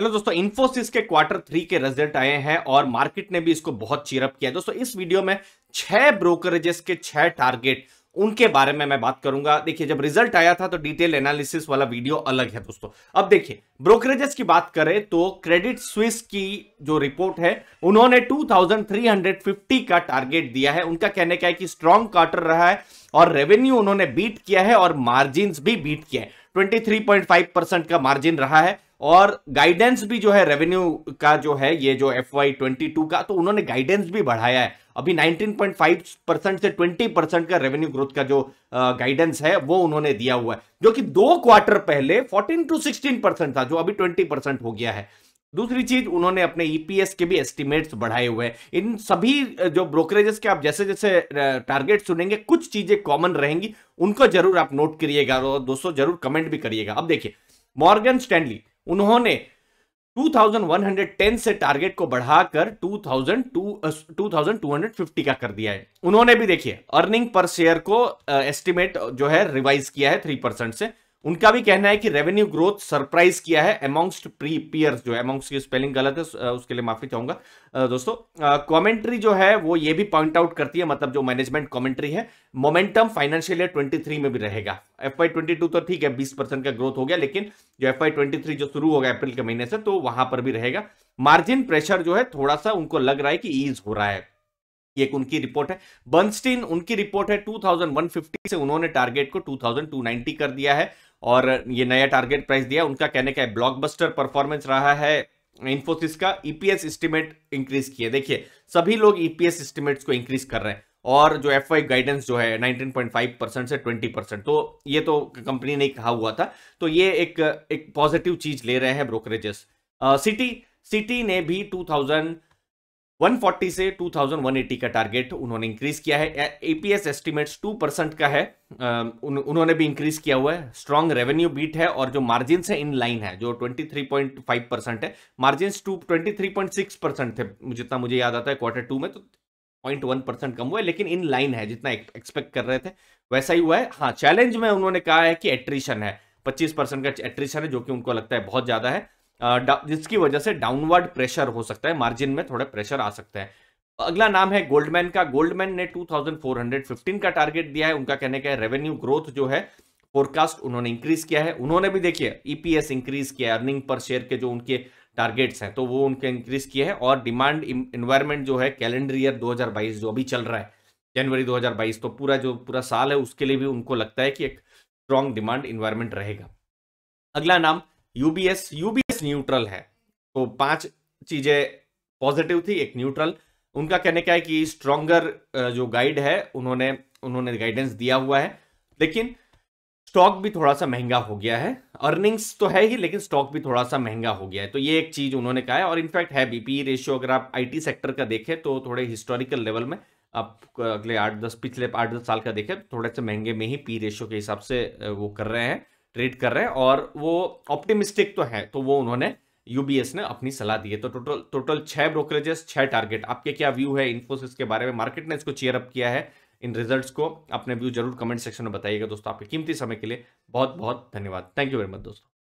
Hello दोस्तों इन्फोसिस के quarter three के रिज़ल्ट आए हैं और मार्केट ने भी इसको बहुत चीरअप किया दोस्तों, इस वीडियो में छह ब्रोकरेजेस के छह टारगेट उनके बारे में मैं बात करूँगा। देखिए, जब रिज़ल्ट आया था तो डिटेल एनालिसिस वाला वीडियो अलग है दोस्तों। अब देखिए ब्रोकरेजेस की बात करें तो क्रेडिट स्विस की जो रिपोर्ट है, उन्होंने 2350 का टारगेट दिया है। उनका कहने का है कि स्ट्रॉन्ग क्वार्टर रहा है और रेवेन्यू उन्होंने बीट किया है और मार्जिन भी बीट किया है। 23.5 परसेंट का मार्जिन रहा है। और गाइडेंस भी जो है रेवेन्यू का जो है, ये जो एफ़ वाई ट्वेंटी टू का तो उन्होंने गाइडेंस भी बढ़ाया है। अभी 19.5 परसेंट से 20 परसेंट का रेवेन्यू ग्रोथ का जो गाइडेंस है, वो उन्होंने दिया हुआ है। जो कि दो क्वार्टर पहले 14 टू 16 परसेंट था, जो अभी 20 परसेंट हो गया है। दूसरी चीज़, उन्होंने अपने ईपीएस के भी एस्टिमेट्स बढ़ाए हुए हैं। इन सभी जो ब्रोकरेजेस के आप जैसे जैसे टारगेट सुनेंगे, कुछ चीज़ें कॉमन रहेंगी, उनको ज़रूर आप नोट करिएगा और दोस्तों, ज़रूर कमेंट भी करिएगा। अब देखिए मॉर्गन स्टैंडली उन्होंने 2110 से टारगेट को बढ़ाकर 2250 का कर दिया है। उन्होंने भी देखिए अर्निंग पर शेयर को एस्टिमेट जो है रिवाइज किया है थ्री परसेंट से। उनका भी कहना है कि रेवेन्यू ग्रोथ सरप्राइज़ किया है अमोंगस्ट प्री पियर्स जो अमोंगस्ट की स्पेलिंग गलत है उसके लिए माफ़ी चाहूँगा। दोस्तों कमेंट्री जो है, वो ये भी पॉइंट आउट करती है मतलब जो मैनेजमेंट कमेंट्री है मोमेंटम फाइनेंशियल ईयर 23 में भी रहेगा। एफ़ आई तो ठीक है 20 परसेंट का ग्रोथ हो गया, लेकिन जो एफ़ आई जो शुरू होगा अप्रैल के महीने से तो वहाँ पर भी रहेगा। मार्जिन प्रेशर जो है थोड़ा सा उनको लग रहा है कि ईज हो रहा है। ये एक उनकी रिपोर्ट है। बर्नस्टीन उनकी रिपोर्ट है 2150 से उन्होंने टारगेट को 2290 कर दिया है। और ये नया टारगेट प्राइस दिया, उनका कहने का है ब्लॉकबस्टर परफॉर्मेंस रहा है इन्फोसिस का ईपीएस एस्टिमेट इंक्रीज किए देखिए, सभी लोग ईपीएस एस्टिमेट्स को इंक्रीज कर रहे हैं और जो एफ़ गाइडेंस जो है 19.5 परसेंट से 20 परसेंट तो ये तो कंपनी ने कहा हुआ था। तो ये एक एक पॉजिटिव चीज़ ले रहे हैं ब्रोकरेजेस सिटी सिटी ने भी 2000 140 से 2180 का टारगेट उन्होंने इंक्रीज किया है। एपीएस एस्टिमेट्स 2 परसेंट का है। उन, उन्होंने भी इंक्रीज किया हुआ है। स्ट्रॉन्ग रेवेन्यू बीट है और जो मार्जिन है इन लाइन है जो 23.5 परसेंट है। मार्जिन टू ट्वेंटी परसेंट थे जितना मुझे याद आता है क्वार्टर टू में तो पॉइंट वन परसेंट कम हुआ है लेकिन इन लाइन है जितना एक्सपेक्ट कर रहे थे। वैसा ही हुआ है। हाँ चैलेंज में उन्होंने कहा है कि एट्रीशन है। पच्चीस परसेंट का एट्रीशन है जो कि उनको लगता है बहुत ज़्यादा है। जिसकी वजह से डाउनवर्ड प्रेशर हो सकता है, मार्जिन में थोड़े प्रेशर आ सकते हैं। अगला नाम है गोल्डमैन का। गोल्डमैन ने 2415 का टारगेट दिया है। उनका कहने का है रेवेन्यू ग्रोथ जो है फोरकास्ट उन्होंने इंक्रीज किया है। उन्होंने भी देखिए ईपीएस इंक्रीज किया अर्निंग पर शेयर के जो उनके टारगेट्स हैं तो वो उनके इंक्रीज किए हैं और डिमांड इन्वायरमेंट जो है कैलेंडर ईयर 2022 जो अभी चल रहा है जनवरी 2022 तो पूरा जो, पूरा साल है, उसके लिए भी उनको लगता है कि एक स्ट्रॉन्ग डिमांड इन्वायरमेंट रहेगा। अगला नाम यूबीएस यूबीएस न्यूट्रल है। तो पाँच चीज़ें पॉजिटिव थी, एक न्यूट्रल उनका कहने का है कि स्ट्रॉन्गर जो गाइड है, उन्होंने उन्होंने गाइडेंस दिया हुआ है। लेकिन स्टॉक भी थोड़ा सा महँगा हो गया है। अर्निंग्स तो है ही, लेकिन स्टॉक भी थोड़ा सा महँगा हो गया है। तो ये एक चीज़ उन्होंने कहा है और इनफैक्ट है बीपी रेशियो अगर आप आईटी सेक्टर का देखें तो थोड़े हिस्टोरिकल लेवल में आप अगले आठ दस, पिछले आठ दस साल का देखें, थोड़े से महँगे में ही पी रेशियो के हिसाब से वो कर रहे हैं। ट्रेड कर रहे हैं और वो ऑप्टिमिस्टिक तो है तो वो उन्होंने यूबीएस ने अपनी सलाह दी है। तो टोटल टोटल छह ब्रोकरेजेस, छह टारगेट। आपके क्या व्यू है इन्फोसिस के बारे में? मार्केट ने इसको चेयर अप किया है इन रिजल्ट्स को। अपने व्यू ज़रूर कमेंट सेक्शन में बताइएगा दोस्तों आपके कीमती समय के लिए। बहुत बहुत धन्यवाद। थैंक यू वेरी मच दोस्तों।